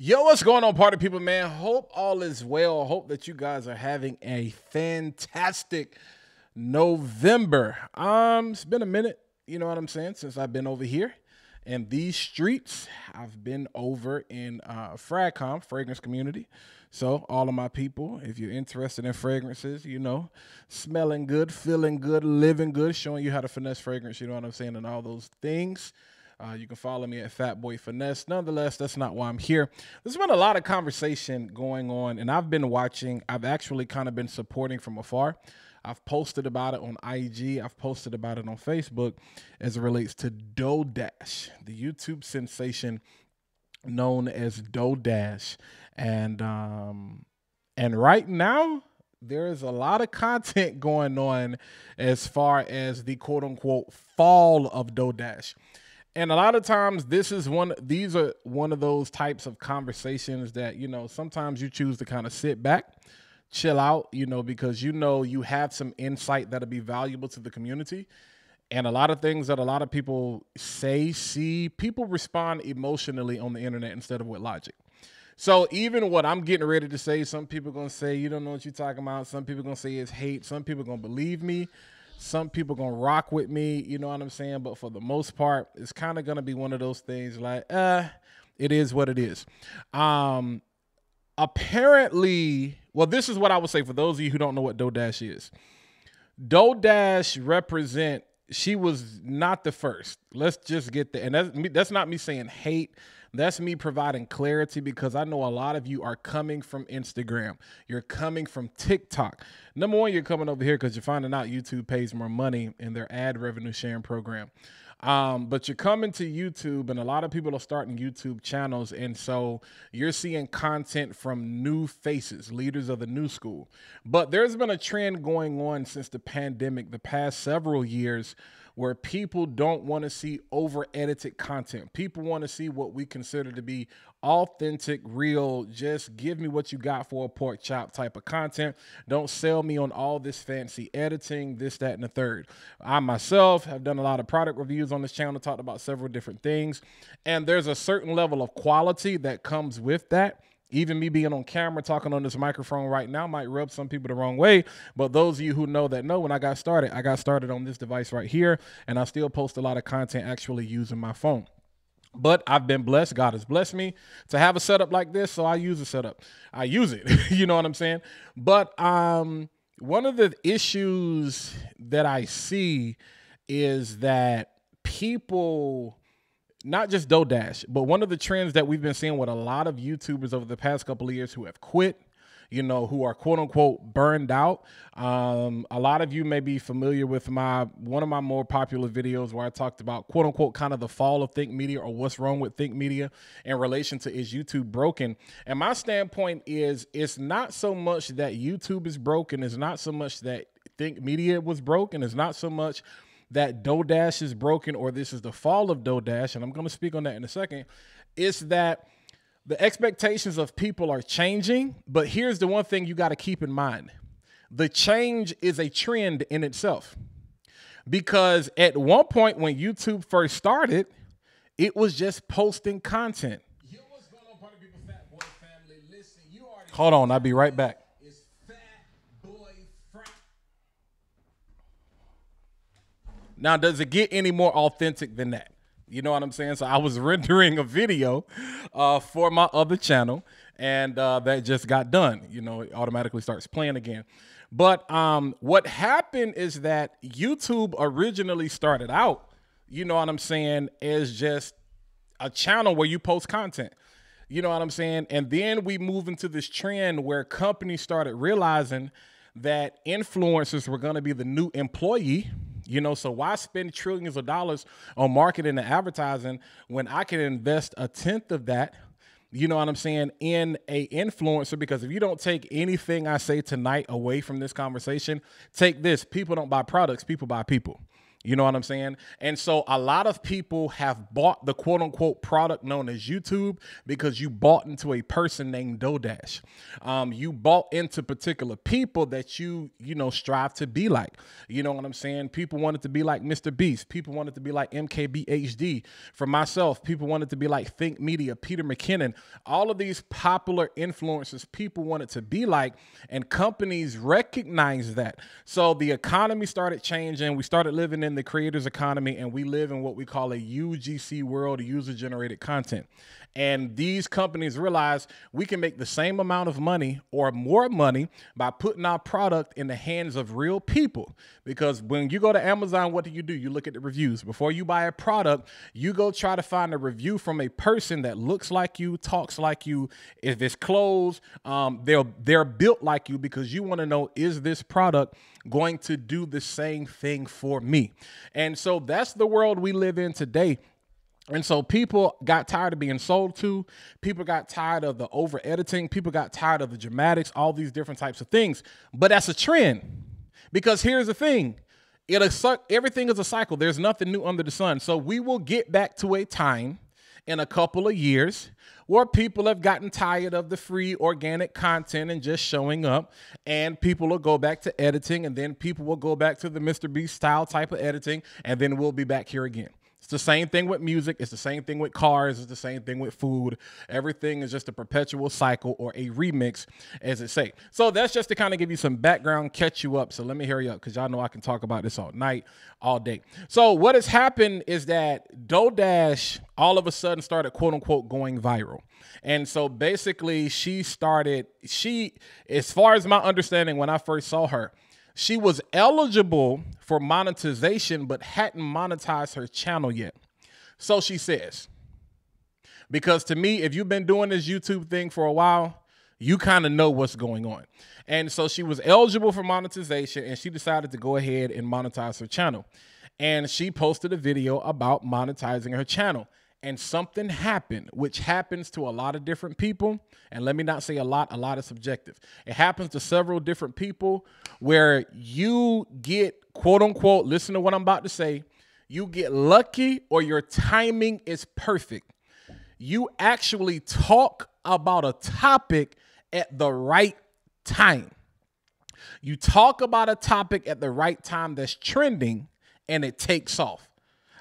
Yo, what's going on, party people, man? Hope all is well. Hope that you guys are having a fantastic November. Um, it's been a minute, you know what I'm saying, since I've been over here in these streets. I've been over in uh, Fragcom, fragrance community. So, all of my people, if you're interested in fragrances, you know, smelling good, feeling good, living good, showing you how to finesse fragrance, you know what I'm saying, and all those things. Uh, you can follow me at Fat Boy Finesse. Nonetheless, that's not why I'm here. There's been a lot of conversation going on, and I've been watching. I've actually kind of been supporting from afar. I've posted about it on IG. I've posted about it on Facebook as it relates to Dough Dash, the YouTube sensation known as Dough Dash, and um, and right now there is a lot of content going on as far as the quote unquote fall of Dough Dash. And a lot of times this is one these are one of those types of conversations that, you know, sometimes you choose to kind of sit back, chill out, you know, because you know you have some insight that'll be valuable to the community. And a lot of things that a lot of people say, see, people respond emotionally on the internet instead of with logic. So even what I'm getting ready to say, some people gonna say you don't know what you're talking about. Some people gonna say it's hate. Some people gonna believe me. Some people gonna rock with me, you know what I'm saying? But for the most part, it's kind of gonna be one of those things like, uh, it is what it is. Um, apparently, well, this is what I would say for those of you who don't know what Dough Dash is. Dough Dash represent. She was not the first. Let's just get that, and that's that's not me saying hate. That's me providing clarity because I know a lot of you are coming from Instagram. You're coming from TikTok. Number one, you're coming over here because you're finding out YouTube pays more money in their ad revenue sharing program. Um, but you're coming to YouTube, and a lot of people are starting YouTube channels, and so you're seeing content from new faces, leaders of the new school. But there's been a trend going on since the pandemic, the past several years, where people don't want to see over edited content. People want to see what we consider to be authentic, real, just give me what you got for a pork chop type of content. Don't sell me on all this fancy editing, this, that, and the third. I myself have done a lot of product reviews on this channel, talked about several different things, and there's a certain level of quality that comes with that even me being on camera talking on this microphone right now might rub some people the wrong way. But those of you who know that know when I got started, I got started on this device right here, and I still post a lot of content actually using my phone. But I've been blessed. God has blessed me to have a setup like this, so I use a setup. I use it. you know what I'm saying? But um, one of the issues that I see is that people not just Dough Dash, but one of the trends that we've been seeing with a lot of YouTubers over the past couple of years who have quit, you know, who are quote unquote burned out. Um, a lot of you may be familiar with my one of my more popular videos where I talked about quote unquote kind of the fall of Think Media or what's wrong with Think Media in relation to is YouTube broken. And my standpoint is it's not so much that YouTube is broken, it's not so much that Think Media was broken, it's not so much that Dough Dash is broken or this is the fall of Dough Dash, and I'm going to speak on that in a second, is that the expectations of people are changing. But here's the one thing you got to keep in mind the change is a trend in itself. Because at one point when YouTube first started, it was just posting content. Hold on, I'll be right back. Now, does it get any more authentic than that? You know what I'm saying? So I was rendering a video uh, for my other channel, and uh, that just got done. You know, it automatically starts playing again. But um, what happened is that YouTube originally started out, you know what I'm saying, as just a channel where you post content. You know what I'm saying? And then we move into this trend where companies started realizing that influencers were going to be the new employee you know, so why spend trillions of dollars on marketing and advertising when I can invest a tenth of that you know what I'm saying, in a influencer because if you don't take anything I say tonight away from this conversation, take this. People don't buy products, people buy people. You know what I'm saying? And so a lot of people have bought the quote unquote product known as YouTube because you bought into a person named Dough Dash. Um, you bought into particular people that you, you know, strive to be like. You know what I'm saying? People wanted to be like Mr. Beast. People wanted to be like MKBHD. For myself, people wanted to be like Think Media, Peter McKinnon. All of these popular influencers people wanted to be like, and companies recognize that. So the economy started changing. We started living in in the creators economy and we live in what we call a UGC world, user generated content. And these companies realize we can make the same amount of money or more money by putting our product in the hands of real people. Because when you go to Amazon, what do you do? You look at the reviews. Before you buy a product, you go try to find a review from a person that looks like you, talks like you. If it's clothes, um, they're they're built like you because you want to know is this product going to do the same thing for me? And so that's the world we live in today. And so people got tired of being sold to. People got tired of the over editing. People got tired of the dramatics, all these different types of things. But that's a trend. Because here's the thing it everything is a cycle. There's nothing new under the sun. So we will get back to a time in a couple of years where people have gotten tired of the free organic content and just showing up and people will go back to editing and then people will go back to the Mr. Beast style type of editing and then we'll be back here again. It's the same thing with music. It's the same thing with cars. It's the same thing with food. Everything is just a perpetual cycle or a remix, as it say. So that's just to kind of give you some background, catch you up. So let me hurry up because y'all know I can talk about this all night, all day. So what has happened is that Dough Dash all of a sudden started quote unquote going viral. And so basically she started, she, as far as my understanding when I first saw her, she was eligible for monetization, but hadn't monetized her channel yet. So she says, because to me, if you've been doing this YouTube thing for a while, you kind of know what's going on. And so she was eligible for monetization and she decided to go ahead and monetize her channel. And she posted a video about monetizing her channel and something happened, which happens to a lot of different people. And let me not say a lot, a lot is subjective. It happens to several different people where you get, quote unquote, listen to what I'm about to say, you get lucky or your timing is perfect. You actually talk about a topic at the right time. You talk about a topic at the right time that's trending and it takes off.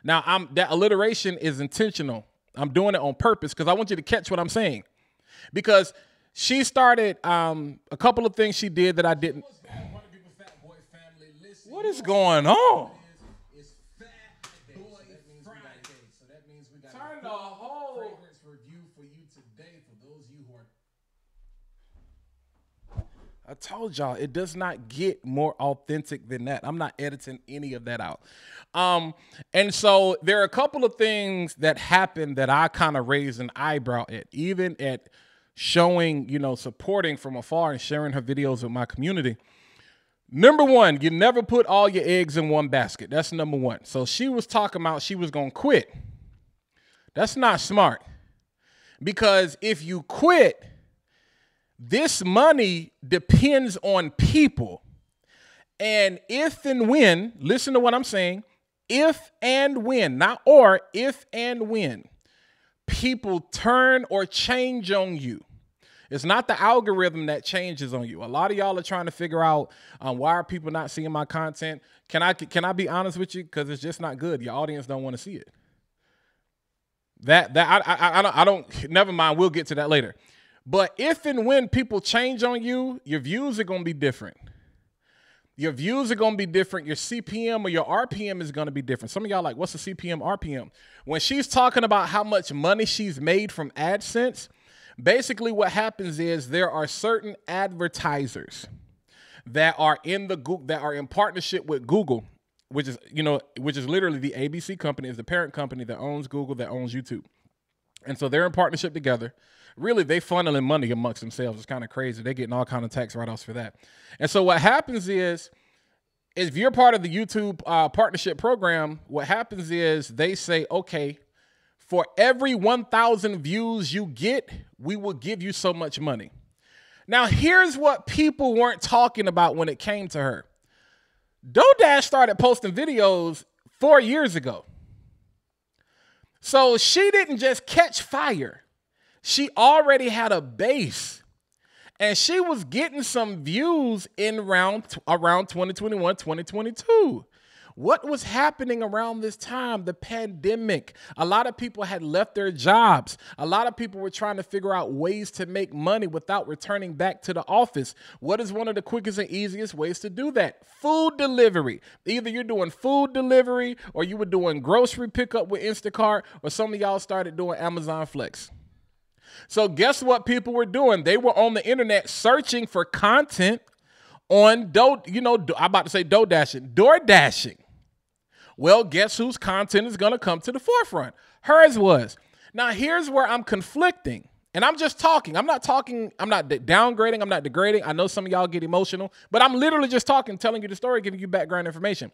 Now, I'm that alliteration is intentional. I'm doing it on purpose because I want you to catch what I'm saying. Because she started um, a couple of things she did that I didn't. What is going on? Turn the whole review for you today for those you who are I told y'all it does not get more authentic than that. I'm not editing any of that out. Um, and so there are a couple of things that happen that I kind of raised an eyebrow at, even at showing, you know, supporting from afar and sharing her videos with my community. Number one, you never put all your eggs in one basket. That's number one. So she was talking about she was going to quit. That's not smart. Because if you quit, this money depends on people. And if and when, listen to what I'm saying, if and when, not or, if and when people turn or change on you, it's not the algorithm that changes on you. A lot of y'all are trying to figure out um, why are people not seeing my content. Can I can I be honest with you? Because it's just not good. Your audience don't want to see it. That that I, I I don't I don't. Never mind. We'll get to that later. But if and when people change on you, your views are going to be different. Your views are going to be different. Your CPM or your RPM is going to be different. Some of y'all like, what's the CPM, RPM? When she's talking about how much money she's made from AdSense, basically what happens is there are certain advertisers that are in the Google that are in partnership with Google, which is you know which is literally the ABC company is the parent company that owns Google that owns YouTube, and so they're in partnership together really they funneling money amongst themselves. It's kind of crazy. They're getting all kind of tax write-offs for that. And so what happens is, if you're part of the YouTube uh, partnership program, what happens is they say, okay, for every 1,000 views you get, we will give you so much money. Now, here's what people weren't talking about when it came to her. Dough Dash started posting videos four years ago. So she didn't just catch fire, she already had a base. And she was getting some views in around around 2021, 2022. What was happening around this time? The pandemic. A lot of people had left their jobs. A lot of people were trying to figure out ways to make money without returning back to the office. What is one of the quickest and easiest ways to do that? Food delivery. Either you're doing food delivery or you were doing grocery pickup with Instacart or some of y'all started doing Amazon Flex. So guess what people were doing? They were on the internet searching for content on Do, you know, I'm about to say Do dashing, door dashing. Well, guess whose content is going to come to the forefront? Hers was. Now, here's where I'm conflicting. And I'm just talking. I'm not talking, I'm not downgrading, I'm not degrading. I know some of y'all get emotional, but I'm literally just talking, telling you the story, giving you background information.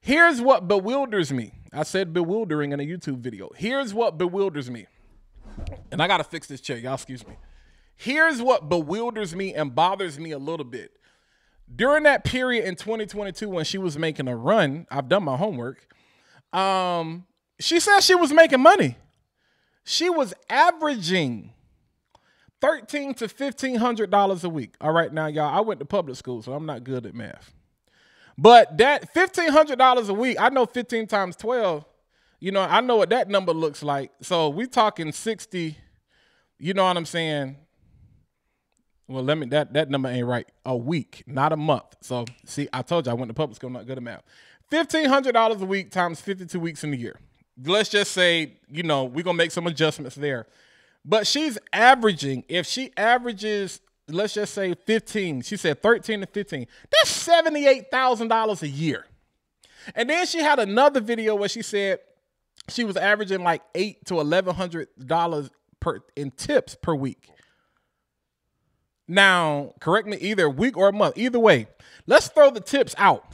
Here's what bewilders me. I said bewildering in a YouTube video. Here's what bewilders me. And I got to fix this chair. Y'all, excuse me. Here's what bewilders me and bothers me a little bit during that period in 2022 when she was making a run, I've done my homework. Um, she said she was making money. She was averaging thirteen to fifteen hundred dollars a week. All right, now y'all, I went to public school, so I'm not good at math. But that fifteen hundred dollars a week, I know fifteen times twelve. You know, I know what that number looks like. So we talking sixty. You know what I'm saying? Well, let me that that number ain't right. A week, not a month. So see, I told you I went to public school, not good at math. Fifteen hundred dollars a week times fifty-two weeks in the year. Let's just say, you know, we're gonna make some adjustments there. But she's averaging, if she averages, let's just say 15, she said 13 to 15, that's $78,000 a year. And then she had another video where she said she was averaging like eight to eleven hundred dollars per in tips per week. Now, correct me either week or a month. Either way, let's throw the tips out.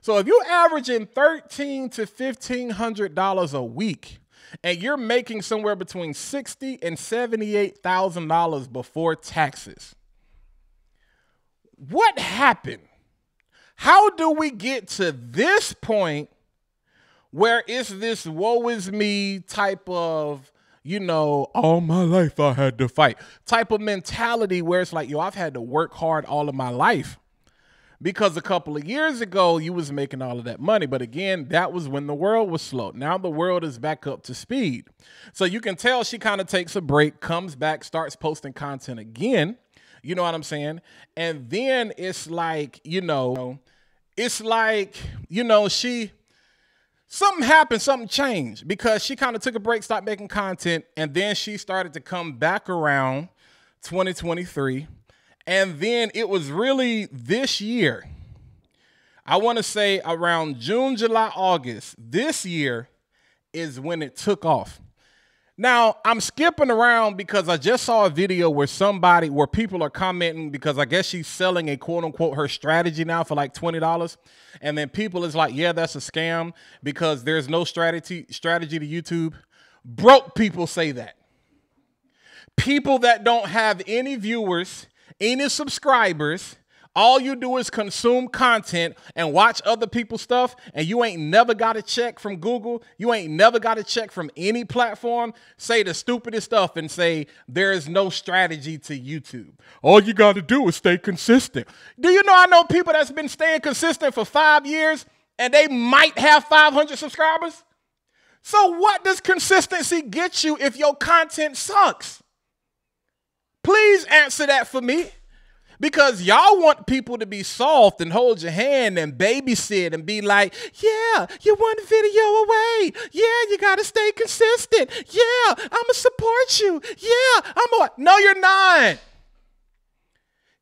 So if you're averaging thirteen to fifteen hundred dollars a week, and you're making somewhere between sixty and seventy-eight thousand dollars before taxes, what happened? How do we get to this point where it's this woe is me type of you know, all my life I had to fight type of mentality where it's like, yo, I've had to work hard all of my life. Because a couple of years ago, you was making all of that money. But again, that was when the world was slow. Now the world is back up to speed. So you can tell she kind of takes a break, comes back, starts posting content again. You know what I'm saying? And then it's like, you know, it's like, you know, she something happened, something changed because she kind of took a break, stopped making content, and then she started to come back around 2023. And then it was really this year, I want to say around June, July, August, this year is when it took off. Now, I'm skipping around because I just saw a video where somebody, where people are commenting because I guess she's selling a quote unquote her strategy now for like $20. And then people is like, yeah, that's a scam because there's no strategy strategy to YouTube. Broke people say that. People that don't have any viewers, any subscribers, all you do is consume content and watch other people's stuff, and you ain't never got a check from Google. You ain't never got a check from any platform. Say the stupidest stuff and say there is no strategy to YouTube. All you got to do is stay consistent. Do you know I know people that's been staying consistent for five years and they might have 500 subscribers? So, what does consistency get you if your content sucks? Please answer that for me. Because y'all want people to be soft and hold your hand and babysit and be like, yeah, you're one video away. Yeah, you got to stay consistent. Yeah, I'm going to support you. Yeah, I'm going to. No, you're not.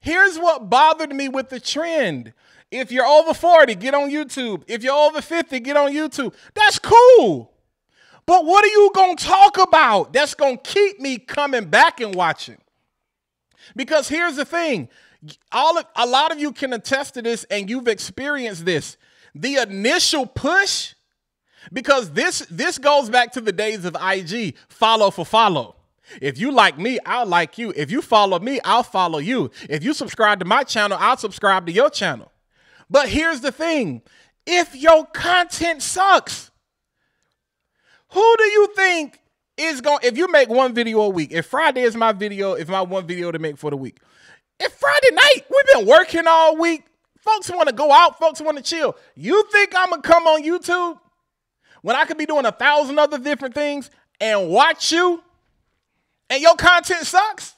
Here's what bothered me with the trend. If you're over 40, get on YouTube. If you're over 50, get on YouTube. That's cool. But what are you going to talk about that's going to keep me coming back and watching? Because here's the thing all of, a lot of you can attest to this and you've experienced this. The initial push, because this this goes back to the days of IG, follow for follow. If you like me, I'll like you. If you follow me, I'll follow you. If you subscribe to my channel, I'll subscribe to your channel. But here's the thing if your content sucks? Who do you think is going if you make one video a week? If Friday is my video, if my one video to make for the week. If Friday night, we've been working all week. Folks want to go out, folks want to chill. You think I'm gonna come on YouTube when I could be doing a thousand other different things and watch you and your content sucks?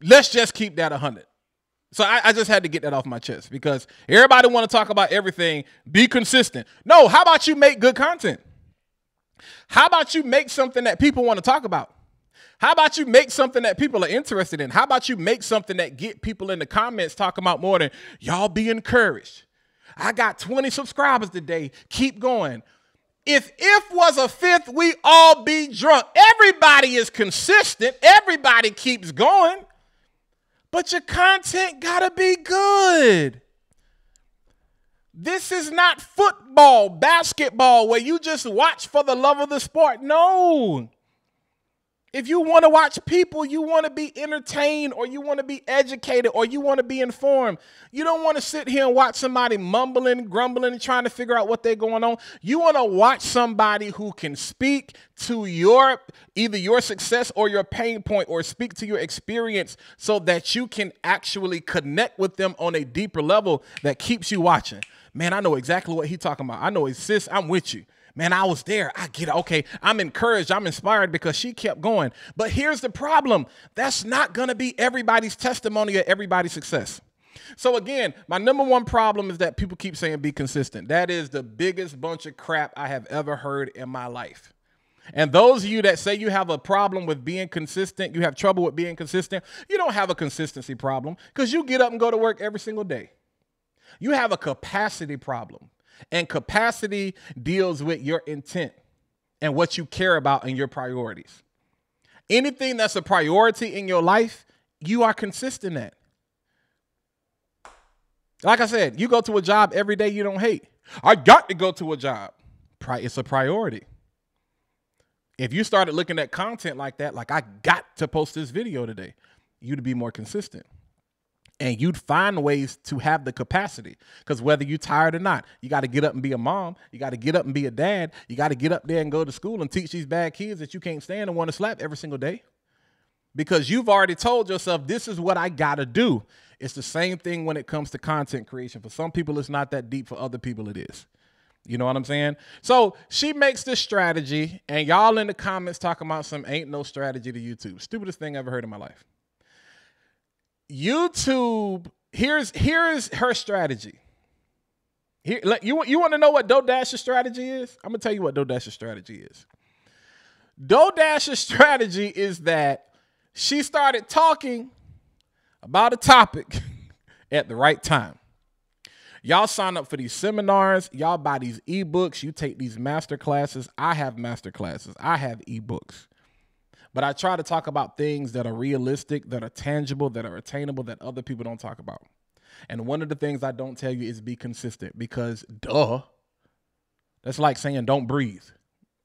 Let's just keep that 100. So I, I, just had to get that off my chest because everybody want to talk about everything. Be consistent. No, how about you make good content? How about you make something that people want to talk about? How about you make something that people are interested in? How about you make something that get people in the comments talking about more than y'all be encouraged? I got 20 subscribers today. Keep going. If if was a fifth, we all be drunk. Everybody is consistent. Everybody keeps going but your content gotta be good. This is not football, basketball, where you just watch for the love of the sport. No. If you want to watch people, you want to be entertained or you want to be educated or you want to be informed. You don't want to sit here and watch somebody mumbling, grumbling, and trying to figure out what they're going on. You want to watch somebody who can speak to your either your success or your pain point or speak to your experience so that you can actually connect with them on a deeper level that keeps you watching. Man, I know exactly what he's talking about. I know, his sis, I'm with you. Man, I was there. I get it. Okay, I'm encouraged. I'm inspired because she kept going. But here's the problem that's not going to be everybody's testimony or everybody's success. So, again, my number one problem is that people keep saying be consistent. That is the biggest bunch of crap I have ever heard in my life. And those of you that say you have a problem with being consistent, you have trouble with being consistent, you don't have a consistency problem because you get up and go to work every single day. You have a capacity problem. And capacity deals with your intent and what you care about and your priorities. Anything that's a priority in your life, you are consistent at. Like I said, you go to a job every day you don't hate. I got to go to a job. It's a priority. If you started looking at content like that, like I got to post this video today, you'd be more consistent and you'd find ways to have the capacity. Because whether you're tired or not you got to get up and be a mom. You got to get up and be a dad. You got to get up there and go to school and teach these bad kids that you can't stand and want to slap every single day. Because you've already told yourself this is what i got to do. It's the same thing when it comes to content creation. For some people it's not that deep. For other people it is. You know what I'm saying? So she makes this strategy, and y'all in the comments talking about some ain't no strategy to YouTube. Stupidest thing I ever heard in my life. YouTube, here's here's her strategy. Here, you you want to know what Dough Dash's strategy is? I'm gonna tell you what Dough Dash's strategy is. Dough Dash's strategy is that she started talking about a topic at the right time. Y'all sign up for these seminars, y'all buy these ebooks, you take these master classes. I have master classes, I have ebooks. But I try to talk about things that are realistic, that are tangible, that are attainable, that other people don't talk about. And one of the things I don't tell you is be consistent because, duh, that's like saying don't breathe.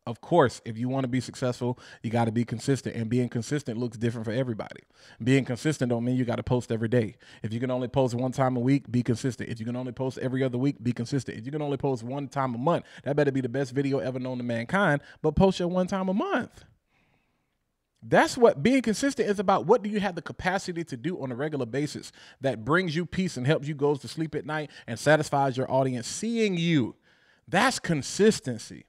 Of course, if you want to be successful, you got to be consistent. And being consistent looks different for everybody. Being consistent don't mean you got to post every day. If you can only post one time a week, be consistent. If you can only post every other week, be consistent. If you can only post one time a month, that better be the best video ever known to mankind, but post your one time a month. That's what being consistent is about. What do you have the capacity to do on a regular basis that brings you peace and helps you go to sleep at night and satisfies your audience seeing you? That's consistency.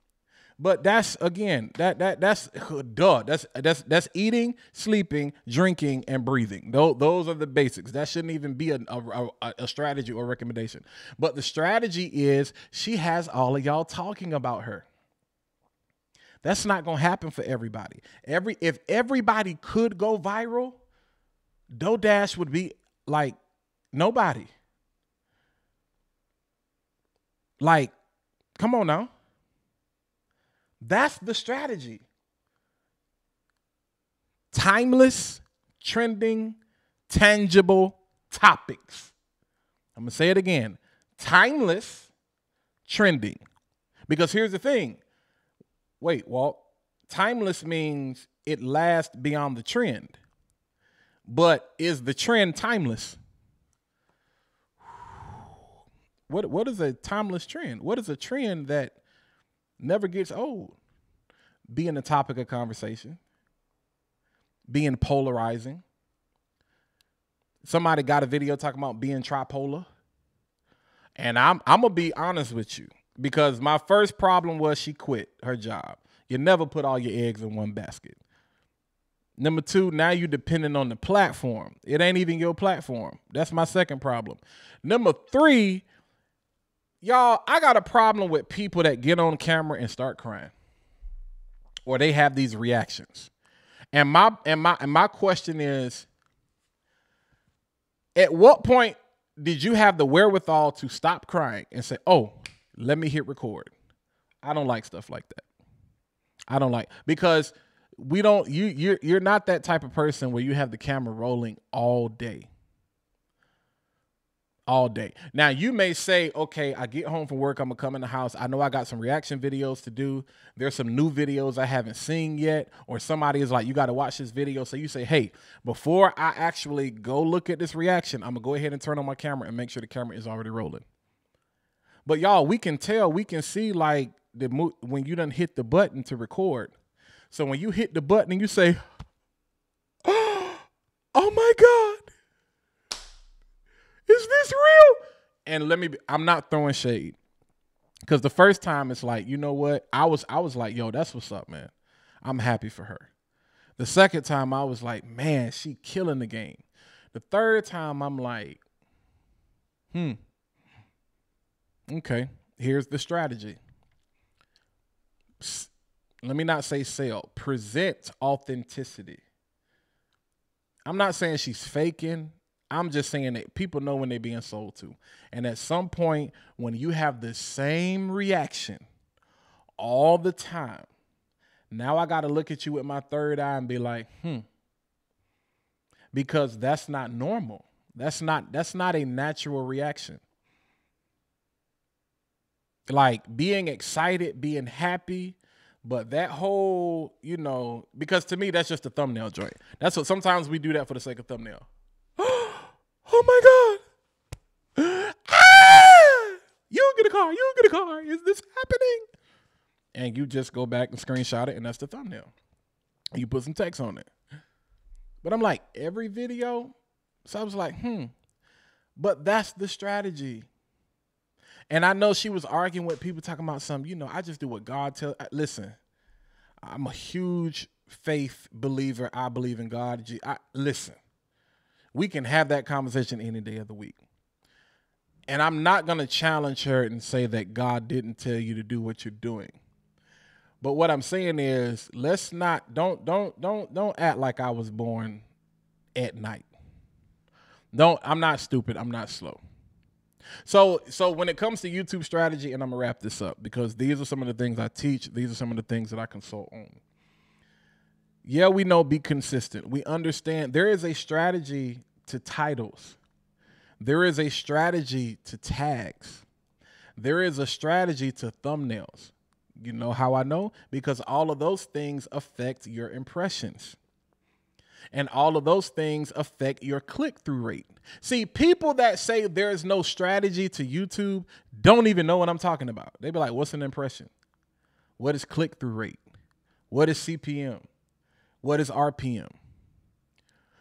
But that's again, that that that's duh. That's that's that's eating, sleeping, drinking, and breathing. Those, those are the basics. That shouldn't even be a, a, a strategy or recommendation. But the strategy is she has all of y'all talking about her. That's not going to happen for everybody. Every if everybody could go viral, Dough Dash would be like nobody. Like, come on now. That's the strategy. Timeless, trending, tangible topics. I'm going to say it again. Timeless, trending. Because here's the thing Wait, Walt. Timeless means it lasts beyond the trend. But is the trend timeless? What what is a timeless trend? What is a trend that never gets old? Being the topic of conversation, being polarizing. Somebody got a video talking about being tripolar. And I'm I'm gonna be honest with you because my first problem was she quit her job. You never put all your eggs in one basket. Number two, now you're depending on the platform. It ain't even your platform. That's my second problem. Number three, y'all, I got a problem with people that get on camera and start crying. Or they have these reactions. And my and my and my question is at what point did you have the wherewithal to stop crying and say, "Oh, let me hit record"? I don't like stuff like that. I don't like because we don't you you're you're not that type of person where you have the camera rolling all day all day. Now you may say, okay, I get home from work, I'm gonna come in the house. I know I got some reaction videos to do. There's some new videos I haven't seen yet, or somebody is like, you got to watch this video. So you say, hey, before I actually go look at this reaction, I'm gonna go ahead and turn on my camera and make sure the camera is already rolling. But y'all, we can tell, we can see like the mo- when you done hit the button to record. So when you hit the button and you say, oh my God is this real? And let me be, I'm not throwing shade. Cause the first time it's like, you know what? I was I was like, yo, that's what's up, man. I'm happy for her. The second time I was like, man, she killing the game. The third time I'm like, hmm. Okay, here's the strategy. Let me not say sell, present authenticity. I'm not saying she's faking. I'm just saying that people know when they're being sold to. And at some point, when you have the same reaction all the time, now I got to look at you with my third eye and be like, hmm. Because that's not normal. That's not that's not a natural reaction. Like being excited, being happy, but that whole, you know, because to me that's just a thumbnail joint. That's what sometimes we do that for the sake of thumbnail. oh my God. Ah! You get a car. You get a car. Is this happening? And you just go back and screenshot it, and that's the thumbnail. You put some text on it. But I'm like, every video. So I was like, hmm. But that's the strategy. And I know she was arguing with people talking about some, you know, I just do what God tells. Listen, I'm a huge faith believer. I believe in God. I, listen, we can have that conversation any day of the week. And I'm not going to challenge her and say that God didn't tell you to do what you're doing. But what I'm saying is, let's not don't don't don't don't act like I was born at night. Don't I'm not stupid, I'm not slow. So so when it comes to YouTube strategy and I'm to wrap this up because these are some of the things I teach, these are some of the things that I consult on yeah, we know be consistent. We understand there is a strategy to titles. There is a strategy to tags. There is a strategy to thumbnails. You know how I know? Because all of those things affect your impressions. And all of those things affect your click through rate. See, people that say there's no strategy to YouTube don't even know what I'm talking about. They be like, what's an impression? What is click through rate? What is CPM? What is RPM?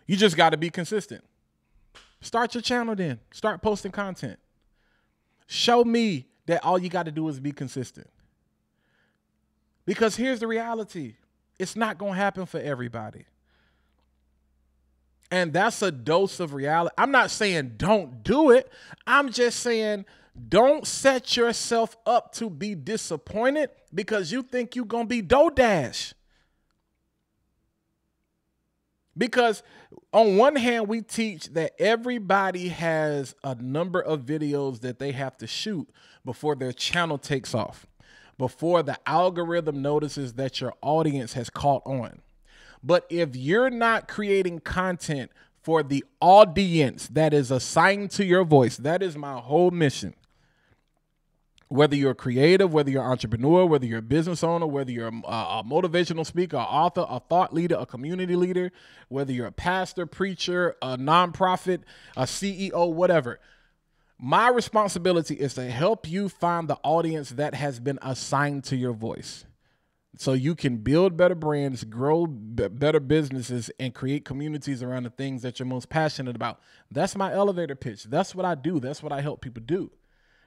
You just got to be consistent. Start your channel then. Start posting content. Show me that all you got to do is be consistent. Because here's the reality it's not going to happen for everybody. And that's a dose of reality. I'm not saying don't do it. I'm just saying don't set yourself up to be disappointed because you think you're going to be DoorDash. Because on one hand, we teach that everybody has a number of videos that they have to shoot before their channel takes off, before the algorithm notices that your audience has caught on. But if you're not creating content for the audience that is assigned to your voice, that is my whole mission whether you're a creative, whether you're an entrepreneur, whether you're a business owner, whether you're a, a, motivational speaker, a author, a thought leader, a community leader, whether you're a pastor, preacher, a nonprofit, a CEO, whatever. My responsibility is to help you find the audience that has been assigned to your voice so you can build better brands, grow b- better businesses, and create communities around the things that you're most passionate about. That's my elevator pitch. That's what I do. That's what I help people do.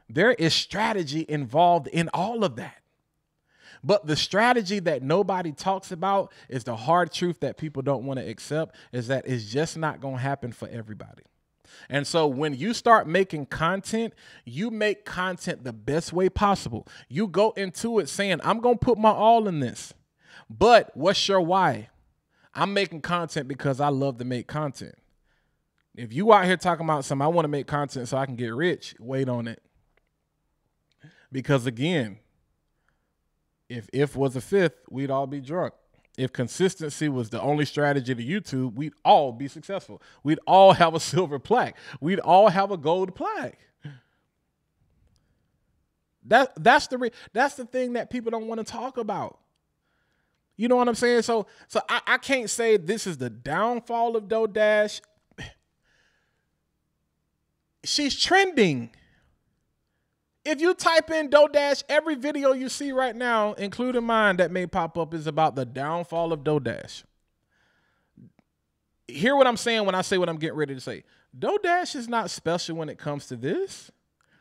There is strategy involved in all of that. But the strategy that nobody talks about is the hard truth that people don't want to accept is that it's just not going to happen for everybody. And so when you start making content, you make content the best way possible. You go into it saying, I'm going to put my all in this. But what's your why? I'm making content because I love to make content. If you out here talking about some, I want to make content so I can get rich, wait on it. Because again, if if was a fifth, we'd all be drunk. If consistency was the only strategy to YouTube, we'd all be successful. We'd all have a silver plaque. We'd all have a gold plaque. That that's the that's the thing that people don't want to talk about. You know what I'm saying? So so I, I can't say this is the downfall of Dough Dash. She's trending. If you type in Dough Dash, every video you see right now, including mine that may pop up, is about the downfall of Dough Dash. Hear what I'm saying when I say what I'm getting ready to say. Dough Dash is not special when it comes to this.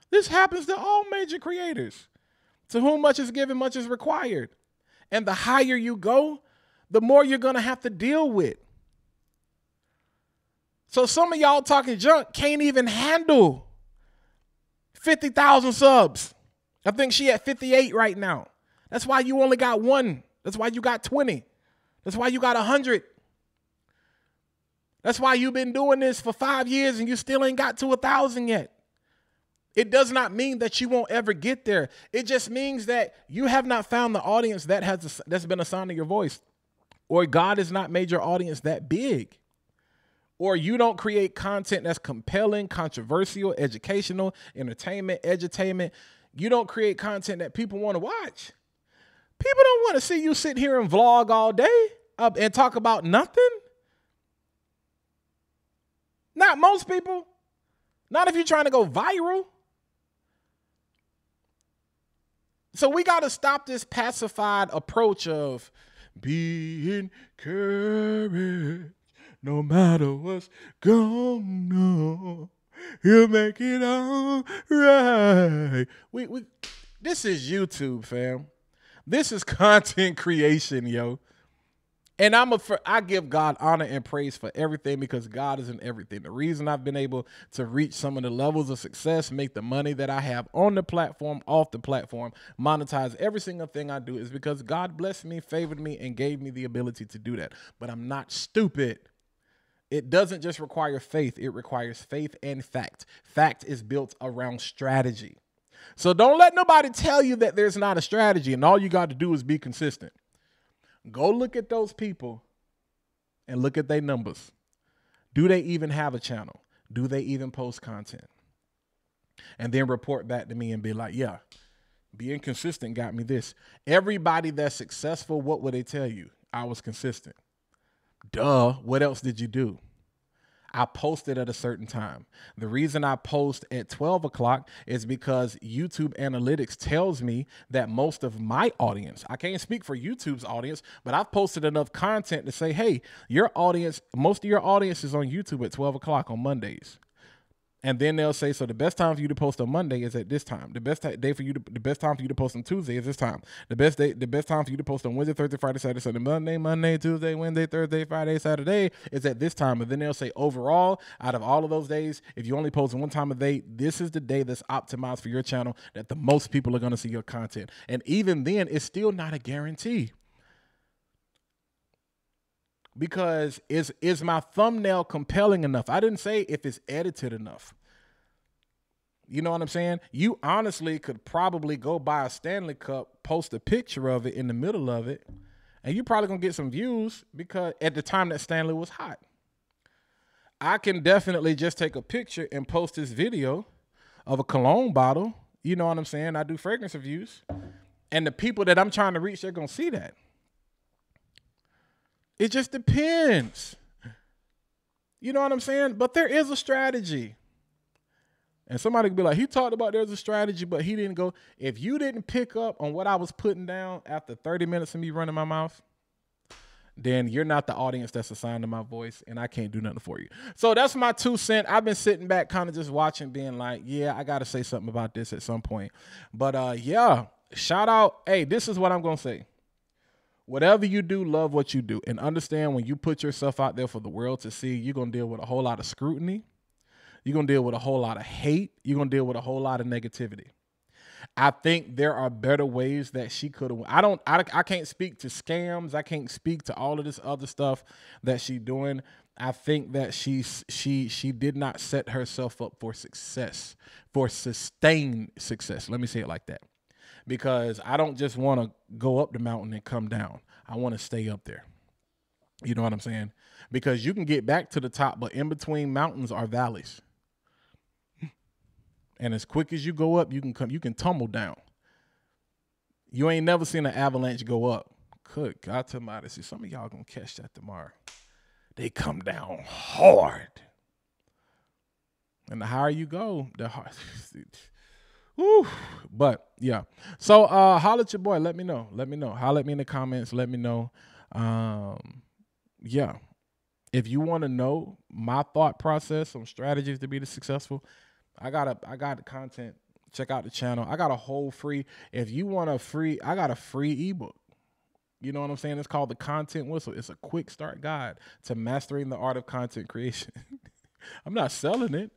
This happens to all major creators. To whom much is given, much is required. And the higher you go, the more you're going to have to deal with. So some of y'all talking junk can't even handle 50,000 subs. I think she at 58 right now. That's why you only got one. That's why you got 20. That's why you got 100. That's why you've been doing this for five years and you still ain't got to a thousand yet. It does not mean that you won't ever get there. It just means that you have not found the audience that has that's been assigned to your voice, or God has not made your audience that big or you don't create content that's compelling, controversial, educational, entertainment, edutainment, you don't create content that people want to watch. People don't want to see you sit here and vlog all day and talk about nothing. Not most people. Not if you're trying to go viral. So we got to stop this pacified approach of be encouraged no matter what's going on, he'll make it all right. We we this is YouTube, fam. This is content creation, yo. And I'm a I give God honor and praise for everything because God is in everything. The reason I've been able to reach some of the levels of success, make the money that I have on the platform, off the platform, monetize every single thing I do is because God blessed me, favored me, and gave me the ability to do that. But I'm not stupid. It doesn't just require faith, it requires faith and fact. Fact is built around strategy. So don't let nobody tell you that there's not a strategy and all you got to do is be consistent. Go look at those people and look at their numbers. Do they even have a channel? Do they even post content? And then report back to me and be like, yeah, being consistent got me this. Everybody that's successful, what would they tell you? I was consistent. Duh. What else did you do? I posted at a certain time. The reason I post at 12 o'clock is because YouTube analytics tells me that most of my audience, I can't speak for YouTube's audience, but I've posted enough content to say, hey, your audience, most of your audience is on YouTube at 12 o'clock on Mondays. And then they'll say, so the best time for you to post on Monday is at this time. The best day for you to the best time for you to post on Tuesday is this time. The best day, the best time for you to post on Wednesday, Thursday, Friday, Saturday, Sunday, Monday, Monday, Tuesday, Wednesday, Thursday, Friday, Saturday is at this time. And then they'll say, overall, out of all of those days, if you only post one time a day, this is the day that's optimized for your channel that the most people are going to see your content. And even then, it's still not a guarantee because is is my thumbnail compelling enough? I didn't say if it's edited enough. You know what I'm saying? You honestly could probably go buy a Stanley Cup, post a picture of it in the middle of it, and you're probably gonna get some views because at the time that Stanley was hot. I can definitely just take a picture and post this video of a cologne bottle. You know what I'm saying? I do fragrance reviews. And the people that I'm trying to reach, they're gonna see that. It just depends. You know what I'm saying? But there is a strategy. And somebody could be like, he talked about there's a strategy, but he didn't go. If you didn't pick up on what I was putting down after 30 minutes of me running my mouth, then you're not the audience that's assigned to my voice, and I can't do nothing for you. So that's my two cent. I've been sitting back, kind of just watching, being like, yeah, I gotta say something about this at some point. But uh, yeah, shout out. Hey, this is what I'm gonna say. Whatever you do, love what you do, and understand when you put yourself out there for the world to see, you're gonna deal with a whole lot of scrutiny. You're gonna deal with a whole lot of hate. You're gonna deal with a whole lot of negativity. I think there are better ways that she could have. I don't. I, I can't speak to scams. I can't speak to all of this other stuff that she's doing. I think that she she she did not set herself up for success, for sustained success. Let me say it like that, because I don't just want to go up the mountain and come down. I want to stay up there. You know what I'm saying? Because you can get back to the top, but in between mountains are valleys. And as quick as you go up, you can come, you can tumble down. You ain't never seen an avalanche go up. Good God to modesty. Some of y'all gonna catch that tomorrow. They come down hard. And the higher you go, the hard. Woo. But yeah. So uh holler at your boy. Let me know. Let me know. Holler at me in the comments. Let me know. Um yeah. If you want to know my thought process on strategies to be the successful, I got a I got content. Check out the channel. I got a whole free. If you want a free, I got a free ebook. You know what I'm saying? It's called the Content Whistle. It's a quick start guide to mastering the art of content creation. I'm not selling it.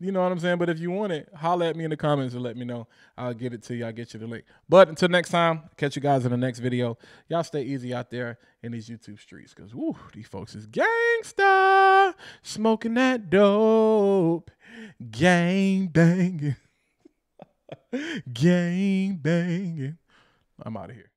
You know what I'm saying? But if you want it, holler at me in the comments and let me know. I'll get it to you. I'll get you the link. But until next time, catch you guys in the next video. Y'all stay easy out there in these YouTube streets because, woo, these folks is gangsta, smoking that dope. Gang banging. Gang banging. I'm out of here.